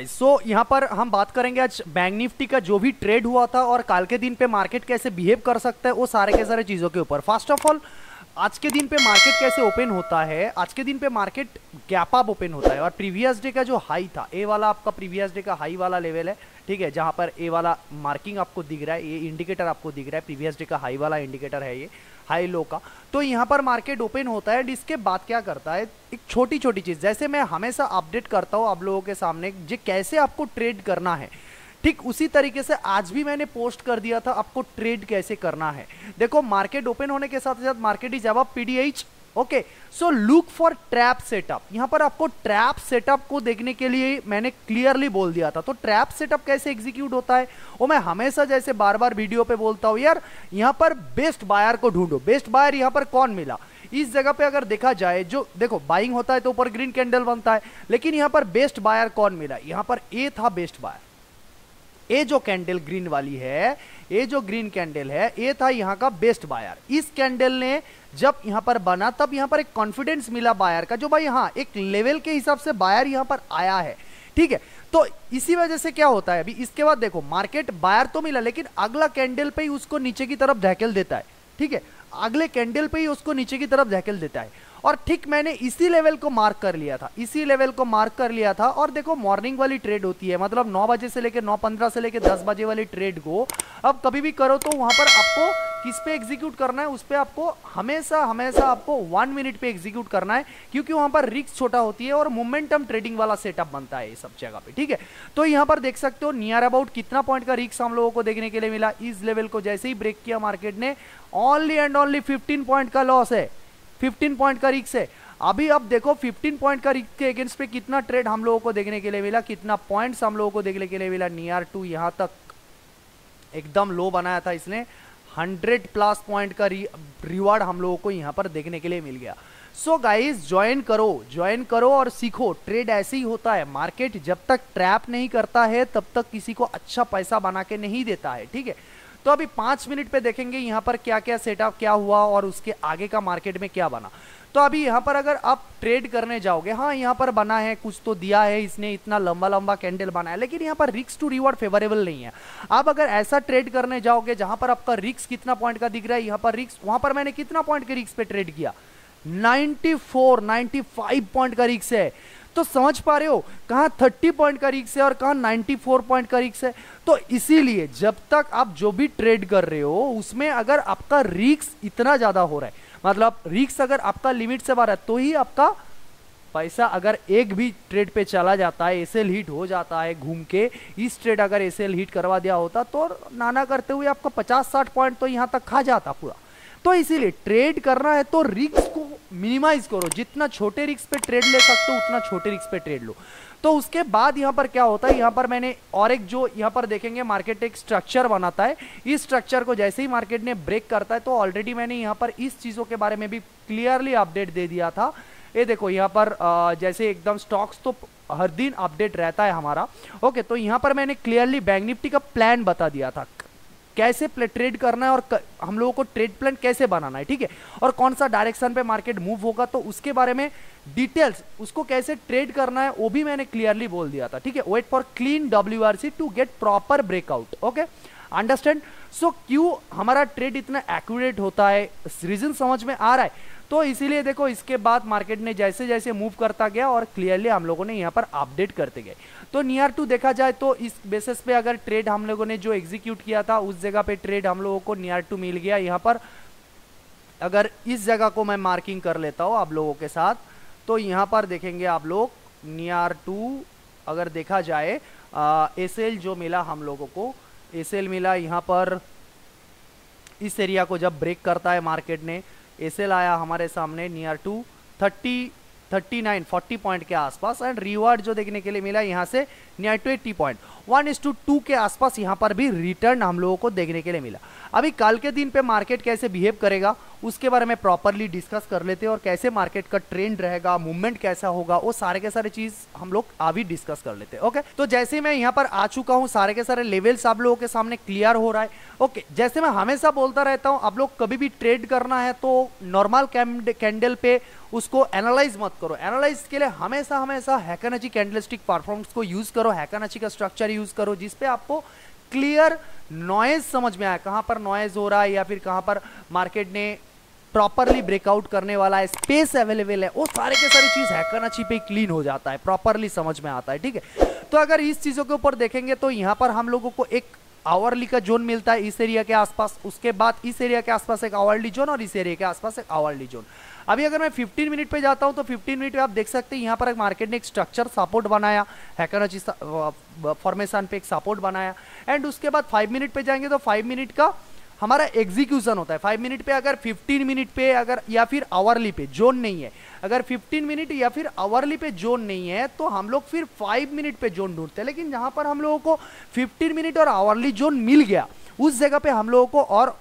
Guys so यहाँ पर हम बात करेंगे आज बैंक निफ्टी का जो भी ट्रेड हुआ था और कल के दिन पे मार्केट कैसे बिहेव कर सकता है, वो सारे के सारे चीज़ों के ऊपर। फ़र्स्ट ऑफ़ ऑल आज के दिन पे मार्केट कैसे ओपन होता है, आज के दिन पे मार्केट गैप अप ओपन होता है। और प्रीवियस डे का जो हाई था ए वाला आपका प्रीवियस डे का हाई वाला लेवल है, ठीक है, जहाँ पर ए वाला मार्किंग आपको दिख रहा है, ये इंडिकेटर आपको दिख रहा है प्रीवियस डे का हाई वाला इंडिकेटर है ये। हाई लो का। तो यहाँ पर मार्केट ओपन होता है इसके बाद क्या करता है? एक छोटी छोटी चीज़, जैसे मैं हमेशा अपडेट करता हूँ आप लोगों के सामने जो कैसे आपको ट्रेड करना है। ठीक उसी तरीके से आज भी मैंने पोस्ट कर दिया था आपको ट्रेड कैसे करना है। देखो मार्केट ओपन होने के साथ साथ मार्केट इज़ अब PDH okay so look for trap setup यहाँ पर आपको ट्रैप सेटअप को देखने के लिए मैंने क्लियरली बोल दिया था। तो ट्रैप सेटअप कैसे एग्जीक्यूट होता है? वो मैं हमेशा जैसे बार बार वीडियो पे बोलता हूँ, यार, यहाँ पर बेस्ट बायर को ढूंढो। बेस्ट बायर यहाँ पर कौन मिला? इस जगह पे अगर देखा जाए, जो देखो बाइंग होता है तो ऊपर ग्रीन कैंडल बनता है, लेकिन यहाँ पर बेस्ट बायर कौन मिला? यहाँ पर ए था बेस्ट बायर ये जो कैंडल ग्रीन वाली है, ये जो ग्रीन कैंडल है, ये था यहाँ का बेस्ट बायर इस कैंडल ने जब यहाँ पर बना, तब यहाँ पर एक कॉन्फिडेंस मिला बायर का, जो भाई हाँ एक लेवल के हिसाब से बायर यहाँ पर आया है. ठीक है? तो इसी वजह से क्या होता है? अभी इसके बाद देखो मार्केट बायर तो मिला, लेकिन अगला कैंडल पे ही उसको नीचे की तरफ़ धकेल देता है. ठीक है? अगले कैंडल पे ही उसको नीचे की तरफ़ धकेल देता है। और ठीक मैंने इसी लेवल को मार्क कर लिया था, इसी लेवल को मार्क कर लिया था। और देखो, मॉर्निंग वाली ट्रेड होती है मतलब 9 बजे से लेकर 9:15 से लेकर 10 बजे वाली ट्रेड को अब कभी भी करो तो वहाँ पर आपको किस पे एग्जीक्यूट करना है, उस पर आपको हमेशा हमेशा आपको वन मिनट पे एग्जीक्यूट करना है, क्योंकि वहाँ पर रिक्स छोटा होती है और मोमेंटम ट्रेडिंग वाला सेटअप बनता है सब जगह पे, ठीक है? तो यहाँ पर देख सकते हो नियर अबाउट कितना पॉइंट का रिक्स हम लोगों को देखने के लिए मिला। इस लेवल को जैसे ही ब्रेक किया मार्केट ने only and only fifteen point का लॉस है। 15 पॉइंट का रिक्स है। अभी अब देखो 15 पॉइंट का रिक्स के अगेंस्ट पे कितना ट्रेड हम लोगों को देखने के लिए मिला, कितना पॉइंट्स हम लोगों को देखने के लिए मिला नियर टू यहाँ तक एकदम लो बनाया था इसने। 100 प्लस पॉइंट का रिवार्ड हम लोगों को यहाँ पर देखने के लिए मिल गया। सो गाइज़ ज्वाइन करो ज्वाइन करो और सीखो। ट्रेड ऐसे ही होता है। मार्केट जब तक ट्रैप नहीं करता है, तब तक किसी को अच्छा पैसा बना के नहीं देता है, ठीक है? तो अभी पाँच मिनट पे देखेंगे यहाँ पर क्या क्या सेटअप क्या हुआ और उसके आगे का मार्केट में क्या बना। तो अभी यहाँ पर अगर आप ट्रेड करने जाओगे हाँ यहाँ पर बना है, कुछ तो दिया है, इसने इतना लंबा लंबा कैंडल बना है लेकिन यहाँ पर रिक्स टू रिवॉर्ड फेवरेबल नहीं है। आप अगर ऐसा ट्रेड करने जाओगे जहाँ पर आपका रिक्स कितना पॉइंट का दिख रहा है, यहाँ पर रिक्स वहाँ पर मैंने कितना पॉइंट के रिक्स पे ट्रेड किया? 94 95 पॉइंट का रिक्स है। तो समझ पा रहे हो, कहा 30 पॉइंट का रिक्स है और कहा 94 पॉइंट का रिक्स है। तो इसीलिए जब तक आप जो भी ट्रेड कर रहे हो, उसमें अगर आपका रिक्स इतना ज़्यादा हो रहा है मतलब रिक्स अगर आपका लिमिट से बाहर है तो ही आपका पैसा अगर एक भी ट्रेड पे चला जाता है एसएल हिट हो जाता है घूम के, इस ट्रेड अगर एसएल हिट करवा दिया होता तो नाना करते हुए आपका 50-60 पॉइंट तो यहाँ तक खा जाता पूरा। तो इसीलिए ट्रेड करना है तो रिक्स मिनिमाइज करो। जितना छोटे रिक्स पे ट्रेड ले सकते हो, उतना छोटे रिक्स पे ट्रेड लो। तो उसके बाद यहाँ पर क्या होता है? यहाँ पर मैंने और एक जो यहाँ पर देखेंगे मार्केट एक स्ट्रक्चर बनाता है। इस स्ट्रक्चर को जैसे ही मार्केट ने ब्रेक करता है तो ऑलरेडी मैंने यहाँ पर इस चीज़ों के बारे में भी क्लियरली अपडेट दे दिया था। ये देखो, यहाँ पर जैसे एकदम स्टॉक्स तो हर दिन अपडेट रहता है हमारा। ओके तो यहाँ पर मैंने क्लियरली बैंक निफ्टी का प्लान बता दिया था। कैसे ट्रेड करना है और क, हम लोगों को ट्रेड प्लान कैसे बनाना है ठीक है? और कौन सा डायरेक्शन पे मार्केट मूव होगा तो उसके बारे में डिटेल्स उसको कैसे ट्रेड करना है वो भी मैंने क्लियरली बोल दिया था ठीक है? Wait for clean W R C to get proper breakout okay understand so क्यों हमारा ट्रेड इतना एक्यूरेट होता है? रीजन समझ में आ रहा है? तो इसीलिए देखो, इसके बाद मार्केट ने जैसे जैसे मूव करता गया और क्लियरली हम लोगों ने यहाँ पर अपडेट करते गए। तो नियर टू देखा जाए तो इस बेसिस पे अगर ट्रेड हम लोगों ने जो एग्जीक्यूट किया था, उस जगह पे ट्रेड हम लोगों को नियर टू मिल गया यहाँ पर। अगर इस जगह को मैं मार्किंग कर लेता हूँ आप लोगों के साथ तो यहाँ पर देखेंगे आप लोग नियर टू अगर देखा जाए एस जो मिला हम लोगों को एस मिला यहाँ पर। इस एरिया को जब ब्रेक करता है मार्केट ने एस आया हमारे सामने near to thirty thirty nine forty point के आसपास एंड रिवार्ड जो देखने के लिए मिला यहाँ से near to eighty point one is to two के आसपास यहाँ पर भी रिटर्न हम लोगों को देखने के लिए मिला। अभी कल के दिन पे मार्केट कैसे बिहेव करेगा? उसके बारे में प्रॉपरली डिस्कस कर लेते हैं और कैसे मार्केट का ट्रेंड रहेगा मूवमेंट कैसा होगा, वो सारे के सारे चीज़ हम लोग अभी डिस्कस कर लेते हैं ओके तो जैसे मैं यहाँ पर आ चुका हूँ, सारे के सारे लेवल्स आप लोगों के सामने क्लियर हो रहा है ओके जैसे मैं हमेशा बोलता रहता हूँ, आप लोग कभी भी ट्रेड करना है तो नॉर्मल कैंडल पे उसको एनालाइज मत करो। एनालाइज के लिए हमेशा हमेशा हैकानची कैंडलस्टिक परफॉर्मेंस को यूज़ करो हैकानची का स्ट्रक्चर यूज़ करो, जिसपे आपको क्लियर नॉइज़ समझ में आया कहाँ पर नॉइज़ हो रहा है या फिर कहाँ पर मार्केट ने प्रॉपरली ब्रेकआउट करने वाला है स्पेस अवेलेबल है, वो सारे के सारी चीज़ हैकर अच्छी पे क्लीन हो जाता है प्रॉपरली समझ में आता है, ठीक है? तो अगर इस चीज़ों के ऊपर देखेंगे तो यहाँ पर हम लोगों को एक आवरली का जोन मिलता है, इस एरिया के आसपास, उसके बाद इस एरिया के आसपास एक आवरली जोन और इस एरिया के आसपास एक आवरली जोन अभी अगर मैं 15 मिनट पे जाता हूँ तो 15 मिनट पे आप देख सकते हैं, यहाँ पर एक मार्केट ने एक स्ट्रक्चर सपोर्ट बनाया हैकरची फॉर्मेशन पे एक सपोर्ट बनाया एंड उसके बाद 5 मिनट पे जाएँगे तो 5 मिनट का हमारा एग्जीक्यूशन होता है। फाइव मिनट पे अगर 15 मिनट पे अगर, या फिर आवरली पे, जोन नहीं है। अगर 15 मिनट या फिर आवरली पे जोन नहीं है तो हम लोग फिर 5 मिनट पे जोन ढूंढते हैं। लेकिन जहाँ पर हम लोगों को 15 मिनट और आवरली जोन मिल गया, उस जगह पे हम लोगों को और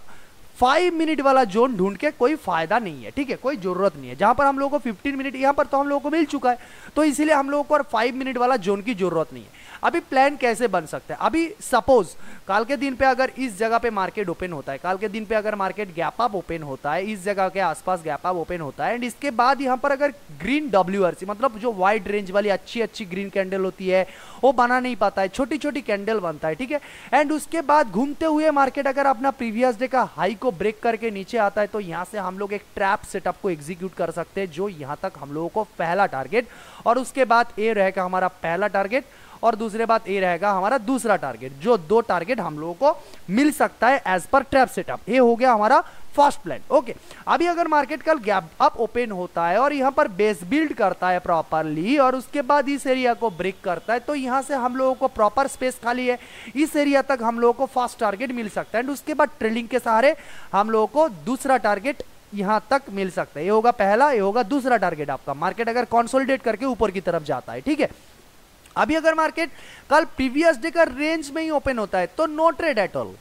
फाइव मिनट वाला जोन ढूंढ के कोई फ़ायदा नहीं है, ठीक है? कोई ज़रूरत नहीं है। जहाँ पर हम लोगों को फिफ्टीन मिनट यहाँ पर तो हम लोगों को मिल चुका है तो इसीलिए हम लोगों को और फाइव मिनट वाला जोन की ज़रूरत नहीं है। अभी प्लान कैसे बन सकता है? अभी सपोज़ काल के दिन पे अगर इस जगह पे मार्केट ओपन होता है, काल के दिन पे अगर मार्केट गैप अप ओपन होता है, इस जगह के आसपास गैप अप ओपन होता है एंड इसके बाद यहाँ पर अगर ग्रीन डब्ल्यू मतलब जो वाइड रेंज वाली अच्छी अच्छी ग्रीन कैंडल होती है, वो बना नहीं पाता है छोटी छोटी कैंडल बनता है, ठीक है? एंड उसके बाद घूमते हुए मार्केट अगर अपना प्रीवियस डे का हाई को ब्रेक करके नीचे आता है तो यहाँ से हम लोग एक ट्रैप सेटअप को एग्जीक्यूट कर सकते हैं, जो यहाँ तक हम लोगों को पहला टारगेट और उसके बाद ये रहेगा हमारा पहला टारगेट और दूसरे बात ये रहेगा हमारा दूसरा टारगेट जो दो टारगेट हम लोगों को मिल सकता है एज पर ट्रैप सेटअप ये हो गया हमारा फ़र्स्ट प्लान ओके अभी अगर मार्केट कल गैप अप ओपन होता है और यहाँ पर बेस बिल्ड करता है प्रॉपरली और उसके बाद इस एरिया को ब्रेक करता है तो यहाँ से हम लोगों को प्रॉपर स्पेस खाली है। इस एरिया तक हम लोगों को फ़र्स्ट टारगेट मिल सकता है। एंड उसके बाद ट्रेलिंग के सहारे हम लोगों को दूसरा टारगेट यहाँ तक मिल सकता है। ये होगा पहला, ये होगा दूसरा टारगेट आपका। मार्केट अगर कॉन्सोलिडेट करके ऊपर की तरफ़ जाता है, ठीक है? अभी अगर मार्केट कल प्रीवियस डे का रेंज में ही ओपन होता है तो नो ट्रेड एट ऑल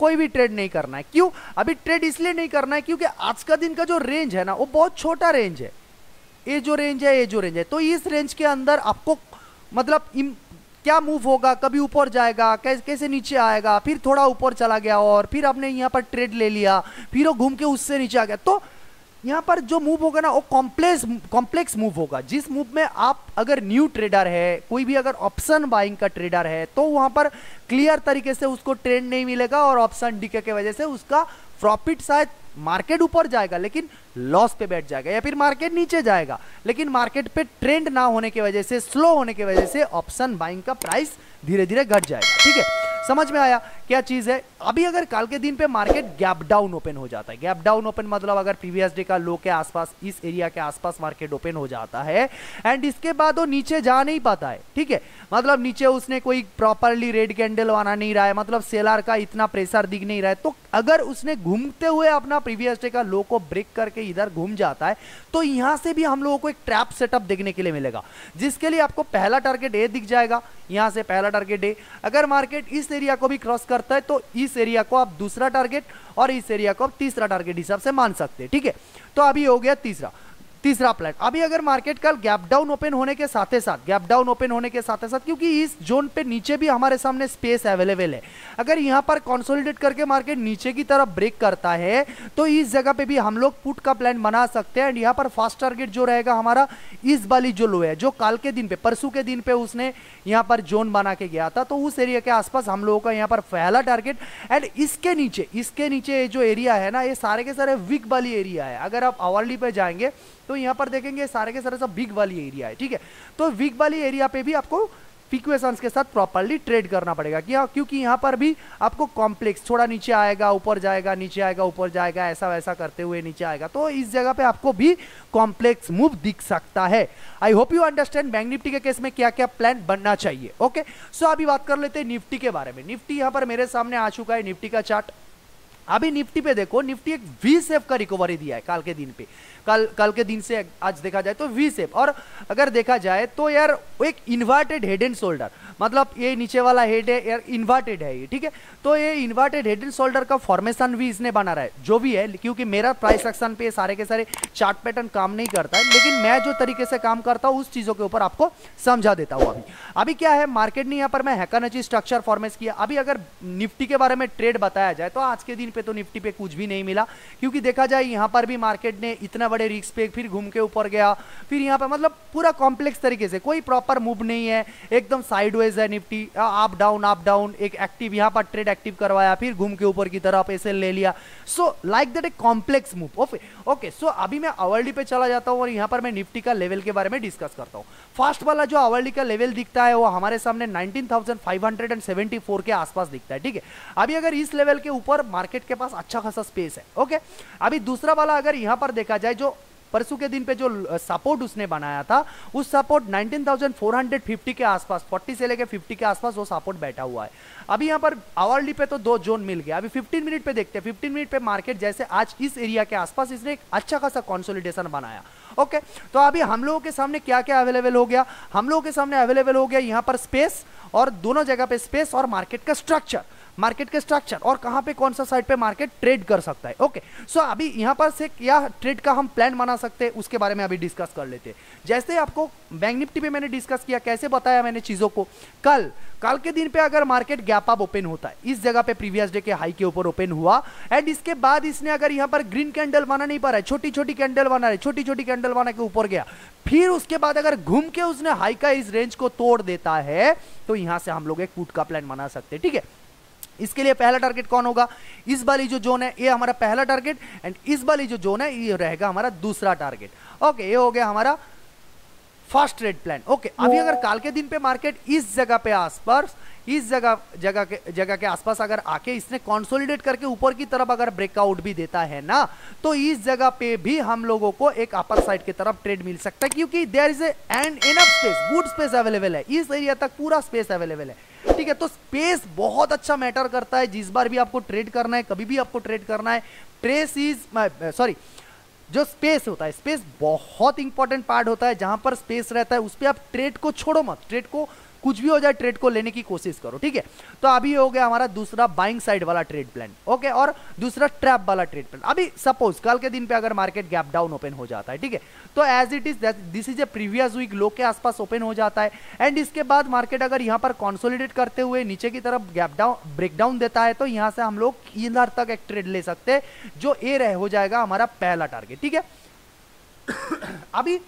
कोई भी ट्रेड नहीं करना है. क्यों? अभी ट्रेड इसलिए नहीं करना है क्योंकि आज का दिन का जो रेंज है ना, वो बहुत छोटा रेंज है. ये जो रेंज है, ये जो रेंज है. तो इस रेंज के अंदर आपको मतलब क्या मूव होगा? कभी ऊपर जाएगा कैसे कैसे नीचे आएगा? फिर थोड़ा ऊपर चला गया और फिर आपने यहाँ पर ट्रेड ले लिया, फिर वो घूम के उससे नीचे आ गया. तो यहाँ पर जो मूव होगा ना, वो कॉम्प्लेक्स कॉम्प्लेक्स मूव होगा। जिस मूव में आप अगर न्यू ट्रेडर है, कोई भी अगर ऑप्शन बाइंग का ट्रेडर है तो वहाँ पर क्लियर तरीके से उसको ट्रेंड नहीं मिलेगा और ऑप्शन डीके के वजह से उसका प्रॉफिट शायद मार्केट ऊपर जाएगा, लेकिन लॉस पे बैठ जाएगा या फिर मार्केट नीचे जाएगा। लेकिन मार्केट पे ट्रेंड ना होने की वजह से स्लो होने की वजह से ऑप्शन बाइंग का प्राइस धीरे धीरे घट जाएगा, ठीक है? समझ में आया क्या चीज़ है? अभी अगर कल के दिन पे मार्केट गैप डाउन ओपन हो जाता है, गैप डाउन ओपन मतलब अगर प्रीवियस डे का लो के आसपास, इस एरिया के आसपास मार्केट ओपन हो जाता है एंड इसके बाद वो नीचे जा नहीं पाता है, ठीक है? मतलब नीचे उसने कोई प्रॉपरली रेड कैंडल बना नहीं रहा है मतलब सेलर का इतना प्रेशर दिख नहीं रहा है तो अगर उसने घूमते हुए अपना प्रीवियस डे का लो को ब्रेक करके इधर घूम जाता है तो यहाँ से भी हम लोगों को एक ट्रैप सेटअप देखने के लिए मिलेगा, जिसके लिए आपको पहला टारगेट ए दिख जाएगा, यहाँ से पहला टारगेट है। अगर मार्केट इस एरिया को भी क्रॉस करता है तो इस एरिया को आप दूसरा टारगेट और इस एरिया को आप तीसरा टारगेट हिसाब से मान सकते हैं, ठीक है? तो अभी हो गया तीसरा। तीसरा प्लान अभी अगर मार्केट कल गैप डाउन ओपन होने के साथ साथ, गैप डाउन ओपन होने के साथ साथ, क्योंकि इस जोन पे नीचे भी हमारे सामने स्पेस अवेलेबल है। अगर यहाँ पर कंसोलिडेट करके मार्केट नीचे की तरफ़ ब्रेक करता है तो इस जगह पे भी हम लोग पुट का प्लान बना सकते हैं। एंड यहाँ पर फास्ट टारगेट जो रहेगा हमारा, इस वाली जो लो है, जो काल के दिन पे, परसों के दिन पे उसने यहाँ पर जोन बना के गया था तो उस एरिया के आसपास हम लोगों का यहाँ पर पहला टारगेट एंड इसके नीचे इसके नीचे जो एरिया है ना, ये सारे के सारे वीक वाली एरिया है। अगर आप अवर्ली पे जाएँगे तो यहाँ पर देखेंगे सारे के सारे सब बिग वाली एरिया है, ठीक है? तो बिग वाली एरिया पे भी आपको पिक्वेशंस के साथ प्रॉपरली ट्रेड करना पड़ेगा। क्या क्योंकि यहाँ पर भी आपको कॉम्प्लेक्स थोड़ा नीचे आएगा, ऊपर जाएगा, नीचे आएगा, ऊपर जाएगा, ऐसा वैसा करते हुए नीचे आएगा। तो इस जगह पे आपको भी कॉम्प्लेक्स मूव दिख सकता है। I hope you understand bank Nifty के केस में क्या क्या प्लान बनना चाहिए ओके सो अभी बात कर लेते हैं निफ्टी के बारे में। निफ्टी यहाँ पर मेरे सामने आ चुका है निफ्टी का चार्ट अभी निफ्टी पे देखो निफ्टी एक वी सेफ़ का रिकवरी दिया है, कल के दिन पे। कल कल के दिन से आज देखा जाए तो वी सेफ़ और अगर देखा जाए तो यार एक इन्वर्टेड हेड एंड शोल्डर मतलब ये नीचे वाला हेड है, यार इन्वर्टेड है ये, ठीक है? तो ये इन्वर्टेड हेड एंड शोल्डर का फॉर्मेशन भी इसने बना रहा है, जो भी है, क्योंकि मेरा प्राइस एक्शन पे सारे के सारे चार्ट पैटर्न काम नहीं करता है, लेकिन मैं जो तरीके से काम करता हूँ, उस चीज़ों के ऊपर आपको समझा देता हूँ अभी। अभी क्या है मार्केट ने यहाँ पर मैं हैकानची स्ट्रक्चर फॉर्मेस किया। अभी अगर निफ्टी के बारे में ट्रेड बताया जाए तो आज के दिन पे तो निफ्टी पे कुछ भी नहीं मिला, क्योंकि देखा जाए, यहाँ पर भी मार्केट ने इतना रिक्स पे फिर घूम के ऊपर गया फिर यहाँ पर मतलब पूरा कॉम्प्लेक्स तरीके से कोई प्रॉपर मूव नहीं है एकदम साइडवेज है Nifty up down up down एक एक्टिव यहाँ पर ट्रेड एक्टिव करवाया फिर घूम के ऊपर की तरफ़ ऐसे ले लिया। So like that a complex move okay okay so अभी मैं अवर्ली पे चला जाता हूँ और यहाँ पर मैं निफ्टी का लेवल के बारे में डिस्कस करता हूँ। फ़र्स्ट वाला जो अवर्ली का लेवल दिखता है वो हमारे सामने 19,574 के आसपास दिखता है ठीक है? अभी अगर इस लेवल के ऊपर मार्केट के पास अच्छा खासा स्पेस है ओके अभी दूसरा वाला अगर यहाँ पर देखा जाए जो परसों के दिन पे जो सपोर्ट उसने बनाया था उस सपोर्ट 19,450 के आसपास 40 से लेके 50 के आसपास वो सपोर्ट बैठा हुआ है। अभी यहाँ पर आवरली पे तो दो जोन मिल गया। अभी 15 मिनट पे देखते हैं। 15 मिनट पे मार्केट जैसे आज इस एरिया के आसपास इसने एक अच्छा खासा कॉन्सोलिडेशन बनाया। ओके तो अभी हम लोगों के सामने क्या क्या अवेलेबल हो गया? हम लोगों के सामने अवेलेबल हो गया यहाँ पर स्पेस और दोनों जगह पे स्पेस और मार्केट का स्ट्रक्चर मार्केट के स्ट्रक्चर और कहाँ पे कौन सा साइड पे मार्केट ट्रेड कर सकता है। ओके सो अभी यहाँ पर से क्या ट्रेड का हम प्लान बना सकते हैं, उसके बारे में अभी डिस्कस कर लेते हैं। जैसे आपको बैंक निफ्टी पे मैंने डिस्कस किया, कैसे बताया मैंने चीज़ों को? कल कल के दिन पे अगर मार्केट गैप अप ओपन होता है, इस जगह पे प्रीवियस डे के हाई के ऊपर ओपन हुआ एंड इसके बाद इसने अगर यहाँ पर ग्रीन कैंडल बना नहीं पा रहा है छोटी छोटी कैंडल बना रहे छोटी छोटी कैंडल बना के ऊपर गया, फिर उसके बाद अगर घूम के उसने हाई का इस रेंज को तोड़ देता है तो यहाँ से हम लोग एक पुट का प्लान बना सकते हैं, ठीक है? इसके लिए पहला टारगेट कौन होगा? इस वाली जो जोन है, ये हमारा पहला टारगेट एंड इस वाली जो जोन है, ये रहेगा हमारा दूसरा टारगेट ओके ये हो गया हमारा फ़र्स्ट ट्रेड प्लान। ओके अभी अगर काल के दिन पे मार्केट इस जगह पे आसपास इस जगह जगह के जगह के आसपास अगर आके इसने कॉन्सोलिडेट करके ऊपर की तरफ़ अगर ब्रेकआउट भी देता है ना तो इस जगह पे भी हम लोगों को एक अपर साइड की तरफ़ ट्रेड मिल सकता है क्योंकि there is and enough space good space available है। इस एरिया तक पूरा स्पेस अवेलेबल है। ठीक है तो स्पेस बहुत अच्छा मैटर करता है। जिस बार भी आपको ट्रेड करना है कभी भी आपको ट्रेड करना है ट्रेस इज़ सॉरी जो स्पेस होता है स्पेस बहुत इंपॉर्टेंट पार्ट होता है, जहाँ पर स्पेस रहता है, उस पर आप ट्रेड को छोड़ो मत। ट्रेड को कुछ भी हो जाए ट्रेड को लेने की कोशिश करो, ठीक है? तो अभी हो गया हमारा दूसरा बाइंग साइड वाला ट्रेड प्लान ओके और दूसरा ट्रैप वाला ट्रेड प्लान अभी सपोज़ कल के दिन पे अगर मार्केट गैप डाउन ओपन हो जाता है, ठीक है? तो as it is this is a previous week low के आसपास ओपन हो जाता है। एंड इसके बाद मार्केट अगर यहाँ पर कॉन्सोलिडेट करते हुए नीचे की तरफ़ गैप डाउन ब्रेक डाउन देता है तो यहाँ से हम लोग इधर तक एक ट्रेड ले सकते हैं, जो ए रह, हो जाएगा हमारा पहला टारगेट ठीक है? अभी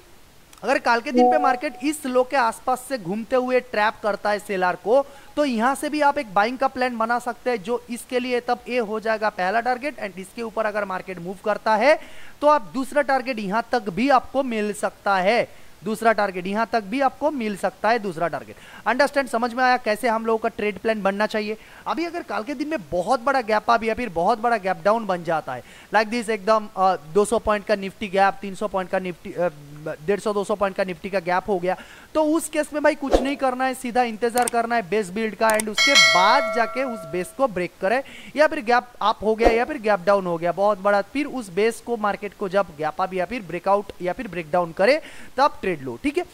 अगर काल के दिन पे मार्केट इस लो के आसपास से घूमते हुए ट्रैप करता है सेलर को तो यहाँ से भी आप एक बाइंग का प्लान बना सकते हैं, जो इसके लिए तब ए हो जाएगा पहला टारगेट एंड इसके ऊपर अगर मार्केट मूव करता है तो आप दूसरा टारगेट यहाँ तक भी आपको मिल सकता है। दूसरा टारगेट यहाँ तक भी आपको मिल सकता है दूसरा टारगेट अंडरस्टैंड समझ में आया कैसे हम लोगों का ट्रेड प्लान बनना चाहिए? अभी अगर काल के दिन में बहुत बड़ा गैप आ या फिर बहुत बड़ा गैप डाउन बन जाता है लाइक like दिस एकदम दो सौ पॉइंट का निफ्टी गैप तीन सौ पॉइंट का निफ्टी डेढ़ सौ, दो सौ पॉइंट का निफ्टी का गैप हो गया। तो उस केस में भाई कुछ नहीं करना है, सीधा इंतज़ार करना है, बेस बिल्ड का, एंड उसके बाद जाके उस बेस को ब्रेक करे, या फिर गैप अप हो गया, या फिर गैप डाउन हो गया, बहुत बड़ा। फिर उस बेस को मार्केट को जब गैप अप या फिर ब्रेकआउट या फिर ब्रेक डाउन करे, तब ट्रेड लो, ठीक है?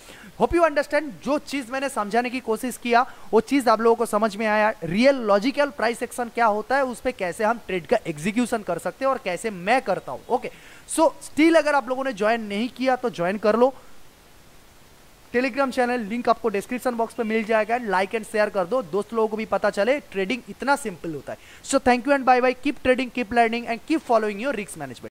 होप यू अंडरस्टैंड जो चीज़ मैंने समझाने की कोशिश किया, वो चीज़ आप लोगों को समझ में आया। रियल लॉजिकल प्राइस एक्शन क्या होता है, उस पर कैसे हम ट्रेड का एग्जीक्यूशन कर सकते हैं और कैसे मैं करता हूँ ओके सो स्टिल अगर आप लोगों ने ज्वाइन नहीं किया तो ज्वाइन कर लो। टेलीग्राम चैनल लिंक आपको डिस्क्रिप्शन बॉक्स में मिल जाएगा। लाइक एंड शेयर कर दो। दोस्त लोगों को भी पता चले ट्रेडिंग इतना सिंपल होता है। So thank you and bye bye keep trading keep learning and keep following your risk management